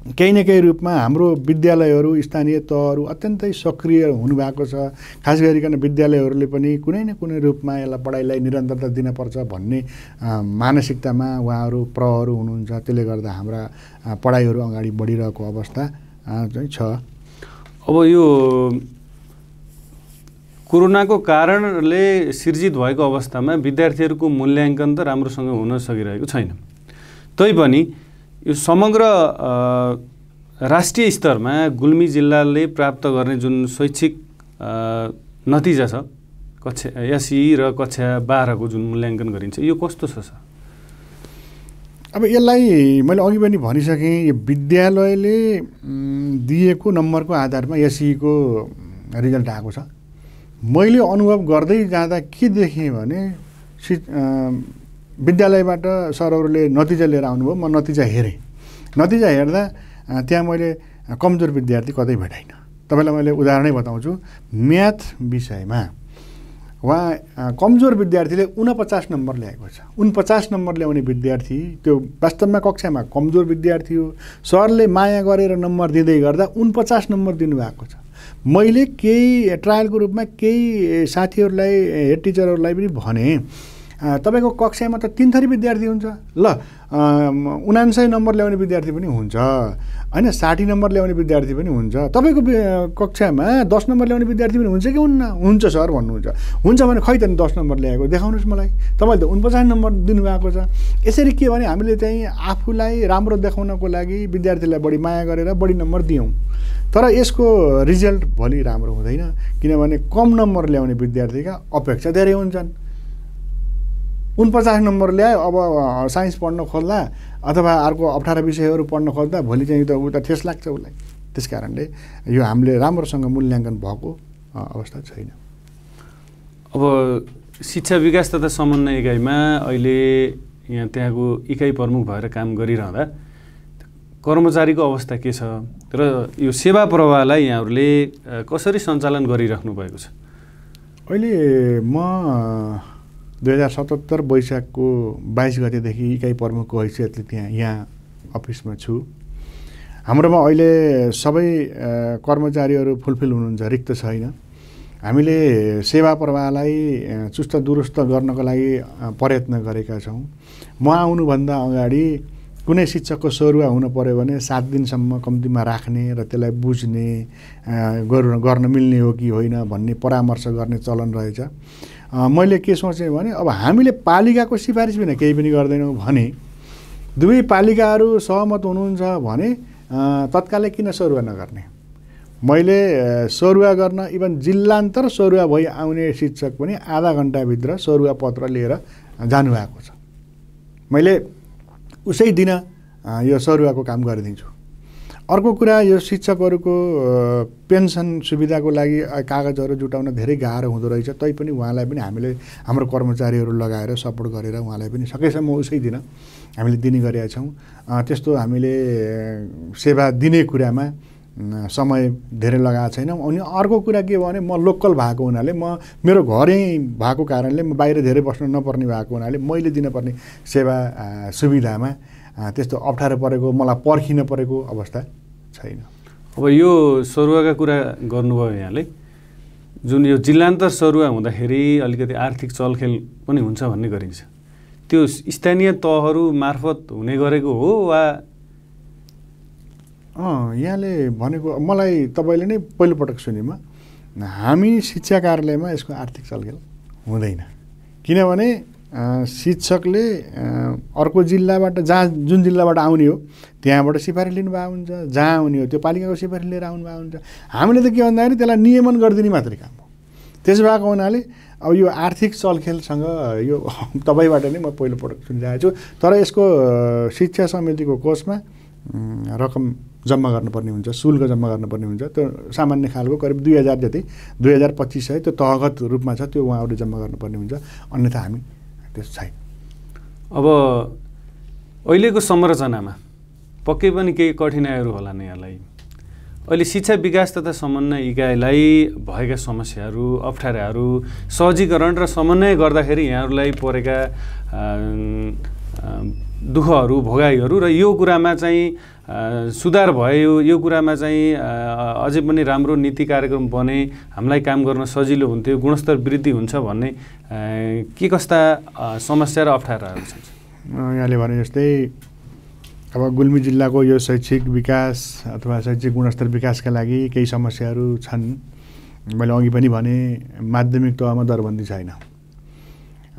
केही न केही रूपमा हाम्रो विद्यालयहरू स्थानीय तहहरू अत्यन्तै सक्रिय हुनुभएको छ। खास गरिकन विद्यालयहरूले पनि कुनै न कुनै रूपमा यसलाई पढाइलाई निरन्तरता दिनपर्छ भन्ने मानसिकतामा उहाँहरू प्रहहरू हुनुहुन्छ। त्यसले गर्दा हाम्रा पढाइहरू अगाडि बढिरहेको अवस्था चाहिँ छ। अब यो कोरोनाको कारणले सिर्जित भएको अवस्थामा विद्यार्थीहरूको मूल्याङ्कन त राम्रोसँग हुन सकिरहेको छैन। तैपनि यो समग्र राष्ट्रिय स्तरमा गुल्मी जिल्लाले प्राप्त गर्ने जुन शैक्षिक नतिजा छ कक्षा एसी र कक्षा बाह्रको जुन मूल्याङ्कन गरिन्छ यो कस्तो छ सर? अब यसलाई मैले अघि पनि भनिसकेँ यो विद्यालयले दिएको नम्बरको आधारमा एसईको रिजल्ट आएको छ। मैले अनुभव गर्दै जाँदा के देखेँ भने विद्यालयबाट सरहरूले नतिजा लिएर आउनुभयो म नतिजा हेरेँ। नतिजा हेर्दा त्यहाँ मैले कमजोर विद्यार्थी कतै भेटाइनँ। तपाईँलाई मैले उदाहरणै बताउँछु। म्याथ विषयमा उहाँ कमजोर विद्यार्थीले उनपचास नम्बर ल्याएको छ। उनपचास नम्बर ल्याउने विद्यार्थी त्यो वास्तवमा कक्षामा कमजोर विद्यार्थी हो। सरले माया गरेर नम्बर दिँदै गर्दा उनपचास नम्बर दिनुभएको छ। मैले केही ट्रायलको रूपमा केही साथीहरूलाई हेड टिचरहरूलाई पनि भने तपाईँको कक्षामा त तिन थरी विद्यार्थी हुन्छ। ल उनान्सय नम्बर ल्याउने विद्यार्थी पनि हुन्छ। होइन साठी नम्बर ल्याउने विद्यार्थी पनि हुन्छ। तपाईँको कक्षामा दस नम्बर ल्याउने विद्यार्थी पनि हुन्छ कि हुन्न? हुन्छ सर भन्नुहुन्छ। हुन्छ भने खै त नि दस नम्बर ल्याएको? देखाउनुहोस् मलाई। तपाईँले त उनपचास नम्बर दिनुभएको छ। यसरी के भने हामीले चाहिँ आफूलाई राम्रो देखाउनको लागि विद्यार्थीलाई बढी माया गरेर बढी नम्बर दियौँ। तर यसको रिजल्ट भोलि राम्रो हुँदैन। किनभने कम नम्बर ल्याउने विद्यार्थीका अपेक्षा धेरै हुन्छन्। उनपचास नम्बर ल्यायो अब साइन्स पढ्न खोज्दा अथवा अर्को अप्ठ्यारो विषयहरू पढ्न खोज्दा भोलि चाहिँ त ऊ त ठेस लाग्छ उसलाई। त्यस कारणले यो हामीले राम्रोसँग मूल्याङ्कन भएको अवस्था छैन। अब शिक्षा विकास तथा समन्वय इकाइमा अहिले यहाँ त्यहाँको इकाइ प्रमुख भएर काम गरिरहँदा कर्मचारीको अवस्था के छ र यो सेवा प्रवाहलाई यहाँहरूले कसरी सञ्चालन गरिराख्नु भएको छ? अहिले म दुई हजार सतहत्तर वैशाखको बाइस गतेदेखि इकाइ प्रमुखको हैसियतले त्यहाँ यहाँ अफिसमा छु। हाम्रोमा अहिले सबै कर्मचारीहरू फुलफिल हुनुहुन्छ रिक्त छैन। हामीले सेवा प्रवाहलाई चुस्त दुरुस्त गर्नको लागि प्रयत्न गरेका छौँ। म आउनुभन्दा अगाडि कुनै शिक्षकको सरुवा हुनु पऱ्यो भने सात दिनसम्म कम्तीमा राख्ने र त्यसलाई बुझ्ने गर्नु गर्न मिल्ने हो कि होइन भन्ने परामर्श गर्ने चलन रहेछ। मैले के सोचेँ भने अब हामीले पालिकाको सिफारिस बिना केही पनि गर्दैनौँ भने दुवै पालिकाहरू सहमत हुनुहुन्छ भने तत्कालै किन सरुवा नगर्ने? मैले सरुवा गर्न इभन जिल्लान्तर सरुवा भई आउने शिक्षक पनि आधा घन्टाभित्र सरुवा पत्र लिएर जानुभएको छ। मैले उसै दिन यो सरुवाको काम गरिदिन्छु। अर्को कुरा यो शिक्षकहरूको पेन्सन सुविधाको लागि कागजहरू जुटाउन धेरै गाह्रो हुँदो रहेछ। तैपनि उहाँलाई पनि हामीले हाम्रो कर्मचारीहरू लगाएर सपोर्ट गरेर उहाँलाई पनि सकेसम्म उसै दिन हामीले दिने गरेका छौँ त्यस्तो हामीले सेवा दिने कुरामा समय धेरै लगाएको छैनौँ। अनि अर्को कुरा के भने म लोकल भएको हुनाले म मेरो घरै भएको कारणले म बाहिर धेरै बस्नु नपर्ने भएको हुनाले मैले दिनपर्ने सेवा सुविधामा त्यस्तो अप्ठ्यारो परेको मलाई पर्खिन परेको अवस्था छैन। अब यो सरुवाका कुरा गर्नुभयो यहाँले। जुन यो जिल्लान्तर सरुवा हुँदाखेरि अलिकति आर्थिक चलखेल पनि हुन्छ भन्ने गरिन्छ। त्यो स्थानीय तहहरू मार्फत हुने गरेको हो वा अँ यहाँले भनेको मलाई तपाईँले नै पहिलोपटक सुनेमा हामी शिक्षा कार्यालयमा यसको आर्थिक चलखेल हुँदैन। किनभने शिक्षकले अर्को जिल्लाबाट जहाँ जुन जिल्लाबाट आउने हो त्यहाँबाट सिफारिस लिनुभएको हुन्छ जहाँ आउने हो त्यो पालिकाको सिफारिस लिएर आउनु भएको हुन्छ। हामीले त के भन्दाखेरि त्यसलाई नियमन गरिदिने मात्रै काम हो। त्यसो भएको हुनाले अब यो आर्थिक चलखेलसँग यो तपाईँबाट नै म पहिलोपटक सुनिरहेको छु तर यसको शिक्षा समितिको कोषमा रकम जम्मा गर्नुपर्ने हुन्छ शुल्क जम्मा गर्नुपर्ने हुन्छ। त्यो सामान्य खालको करिब दुई हजार जति दुई हजार पच्चिस सय त्यो तहगत रूपमा छ त्यो उहाँहरूले जम्मा गर्नुपर्ने हुन्छ। अन्यथा हामी त्यस्तो छैन। अब अहिलेको संरचनामा पक्कै पनि केही कठिनाइहरू होला नि यहाँलाई। अहिले शिक्षा विकास तथा समन्वय इकाइलाई भएका समस्याहरू अप्ठ्याराहरू सहजीकरण र समन्वय गर्दाखेरि यहाँहरूलाई परेका दुःखहरू भोगाइहरू र यो कुरामा चाहिँ सुधार भयो। यो कुरामा चाहिँ अझै पनि राम्रो नीति कार्यक्रम बने हामीलाई काम गर्न सजिलो हुन्थ्यो गुणस्तर वृद्धि हुन्छ भन्ने के कस्ता समस्या र अप्ठ्याराहरू छन्? यहाँले भने जस्तै अब गुल्मी जिल्लाको यो शैक्षिक विकास अथवा शैक्षिक गुणस्तर विकासका लागि केही समस्याहरू छन्। मैले अघि पनि भने माध्यमिक तहमा दरबन्दी छैन।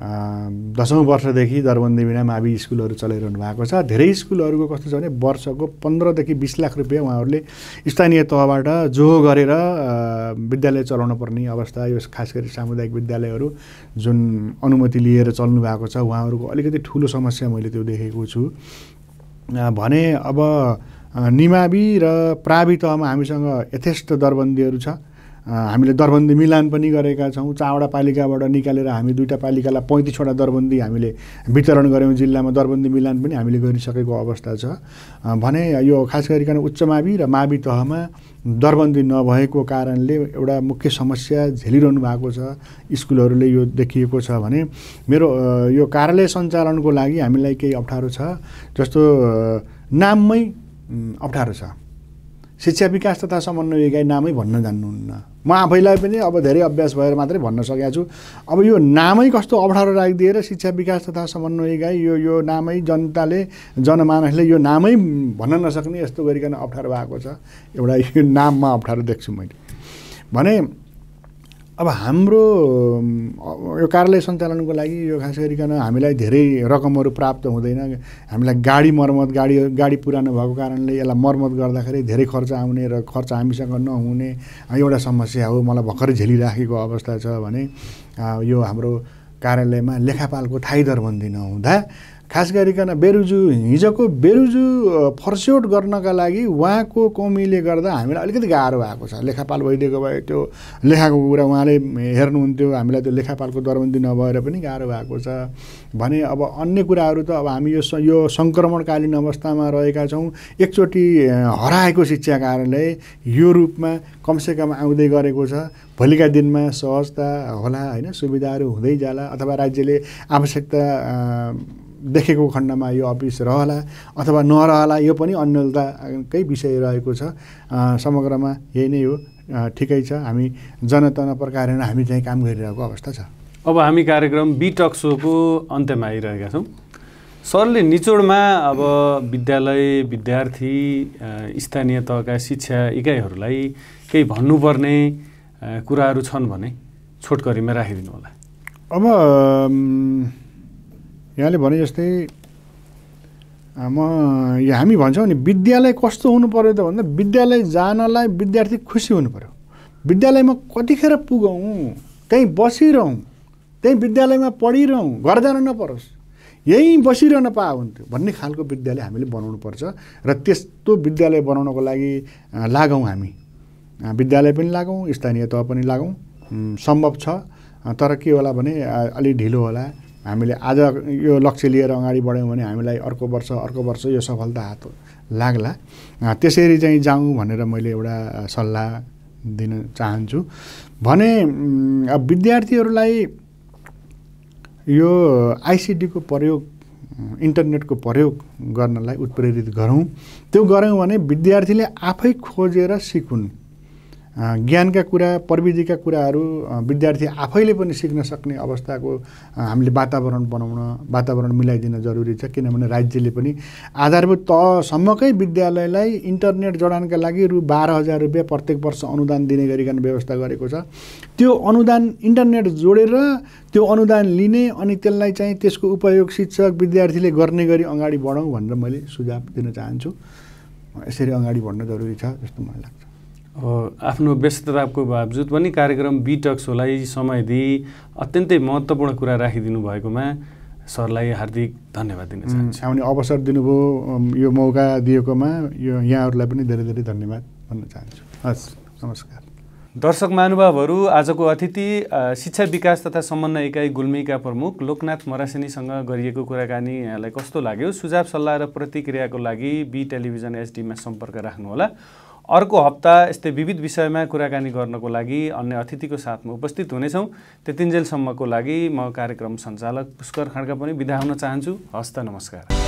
दसौँ वर्षदेखि दरबन्दी बिना मावि स्कुलहरू चलाइरहनु भएको छ। धेरै स्कुलहरूको कस्तो छ भने वर्षको पन्ध्रदेखि बिस लाख रुपियाँ उहाँहरूले स्थानीय तहबाट जो गरेर विद्यालय चलाउन पर्ने अवस्था यो खास गरी सामुदायिक विद्यालयहरू जुन अनुमति लिएर चल्नु भएको छ उहाँहरूको अलिकति ठुलो समस्या मैले त्यो देखेको छु। भने अब निमावि र प्रावि तहमा हामीसँग यथेष्ट दरबन्दीहरू छ। हामीले दरबन्दी मिलान पनि गरेका छौँ। चारवटा पालिकाबाट निकालेर हामी दुईवटा पालिकालाई पैँतिसवटा दरबन्दी हामीले वितरण गऱ्यौँ जिल्लामा। दरबन्दी मिलान पनि हामीले गरिसकेको अवस्था छ। भने यो खास गरिकन उच्च मावि र मावि तहमा दरबन्दी नभएको कारणले एउटा मुख्य समस्या झेलिरहनु भएको छ स्कुलहरूले यो देखिएको छ भने। मेरो यो कार्यालय सञ्चालनको लागि हामीलाई केही अप्ठ्यारो छ जस्तो नाममै अप्ठ्यारो छ। शिक्षा विकास तथा समन्वय इकाइ नामै भन्न जान्नुहुन्न। म आफैलाई पनि अब धेरै अभ्यास भएर मात्रै भन्न सकेको छु। अब यो नामै कस्तो अप्ठ्यारो राखिदिएर शिक्षा विकास तथा समन्वय इकाइ यो यो नामै जनताले जनमानसले यो नामै भन्न नसक्ने यस्तो गरिकन अप्ठ्यारो भएको छ। एउटा यो नाममा अप्ठ्यारो देख्छु मैले। भने अब हाम्रो यो कार्यालय सञ्चालनको लागि यो खास गरिकन हामीलाई धेरै रकमहरू प्राप्त हुँदैन। हामीलाई गाडी मर्मत गाडी गाडी पुरानो भएको कारणले यसलाई मर्मत गर्दाखेरि धेरै खर्च आउने र खर्च हामीसँग नहुने एउटा समस्या हो। मलाई भर्खरै झेलिराखेको अवस्था छ भने यो हाम्रो कार्यालयमा लेखापालको थाई दरबन्दी नहुँदा खास गरिकन बेरुजु हिजोको बेरुजु फर्स्यौट गर्नका लागि उहाँको कमीले गर्दा हामीलाई अलिकति गाह्रो भएको छ। लेखापाल भइदिएको भए त्यो लेखाको कुरा उहाँले हेर्नुहुन्थ्यो। हामीलाई त्यो लेखापालको दरबन्दी नभएर पनि गाह्रो भएको छ। भने अब अन्य कुराहरू त अब हामी यो यो सङ्क्रमणकालीन अवस्थामा रहेका छौँ। एकचोटि हराएको शिक्षा कार्यालय यो रूपमा कमसेकम आउँदै गरेको छ। भोलिका दिनमा सहजता होला होइन? सुविधाहरू हुँदै जाला अथवा राज्यले आवश्यकता देखेको खण्डमा यो अफिस रहला अथवा नरहला यो पनि अन्यलताकै विषय रहेको छ। समग्रमा यही नै हो। ठिकै छ। हामी जनतन प्रकारेण हामी चाहिँ काम गरिरहेको अवस्था छ। अब हामी कार्यक्रम बी टक सोको अन्त्यमा आइरहेका छौँ। सरले निचोडमा अब विद्यालय विद्यार्थी स्थानीय तहका शिक्षा इकाइहरूलाई केही भन्नुपर्ने कुराहरू छन् भने छोटकरीमा राखिदिनु होला। अब यहाँले भने जस्तै म हामी भन्छौँ नि विद्यालय कस्तो हुनु पऱ्यो त भन्दा विद्यालय जानलाई विद्यार्थी खुसी हुनु पऱ्यो विद्यालयमा कतिखेर पुगौँ त्यहीँ बसिरहँ त्यहीँ विद्यालयमा पढिरहँ घर जान नपरोस्। यहीँ बसिरहन पा हुन्थ्यो भन्ने खालको विद्यालय हामीले बनाउनु पर्छ र त्यस्तो विद्यालय बनाउनको लागि लागौँ हामी। विद्यालय पनि लागौँ स्थानीय तह पनि लागौँ। सम्भव छ। तर के होला भने अँ, अलिक ढिलो होला। हामीले आज यो लक्ष्य लिएर अगाडि बढ्यौँ भने हामीलाई अर्को वर्ष अर्को वर्ष यो सफलता हात लाग्ला। त्यसरी चाहिँ जाउँ भनेर मैले एउटा सल्लाह दिन चाहन्छु। भने अब विद्यार्थीहरूलाई यो आइसिडीको प्रयोग इन्टरनेटको प्रयोग गर्नलाई उत्प्रेरित गरौँ। त्यो गऱ्यौँ भने विद्यार्थीले आफै खोजेर सिकुन्। ज्ञानका कुरा प्रविधिका कुराहरू विद्यार्थी आफैले पनि सिक्न सक्ने अवस्थाको हामीले वातावरण बनाउन वातावरण मिलाइदिन जरुरी छ किनभने राज्यले पनि आधारभूत तहसम्मकै विद्यालयलाई इन्टरनेट जडानका लागि रु बाह्र हजार रुपियाँ प्रत्येक वर्ष अनुदान दिने गरिकन व्यवस्था गरेको छ। त्यो अनुदान इन्टरनेट जोडेर त्यो अनुदान लिने अनि त्यसलाई चाहिँ त्यसको उपयोग शिक्षक विद्यार्थीले गर्ने गरी अगाडि बढौँ भनेर मैले सुझाव दिन चाहन्छु। यसरी अगाडि बढ्न जरुरी छ जस्तो मलाई लाग्छ। आफ्नो व्यस्तताको बावजुद पनि कार्यक्रम बिटक्सोलाई समय दिई अत्यन्तै महत्त्वपूर्ण कुरा राखिदिनु भएकोमा सरलाई हार्दिक धन्यवाद दिन चाहन्छु। आउने अवसर दिनुभयो यो मौका दिएकोमा यो यहाँहरूलाई पनि धेरै धेरै धन्यवाद भन्न चाहन्छु। हस् नमस्कार। दर्शक महानुभावहरू आजको अतिथि शिक्षा विकास तथा समन्वय इकाइ गुल्मीका प्रमुख लोकनाथ मरासिनीसँग गरिएको कुराकानी यहाँलाई कस्तो लाग्यो? सुझाव सल्लाह र प्रतिक्रियाको लागि बी टेलिभिजन एचडीमा सम्पर्क राख्नुहोला। अर्को हप्ता यस्तै विविध विषयमा कुराकानी गर्नको लागि अन्य अतिथिको साथमा उपस्थित हुनेछौँ। त्यतिन्जेलसम्मको लागि म कार्यक्रम सञ्चालक पुष्कर खड्का पनि बिदा हुन चाहन्छु। हस्त नमस्कार।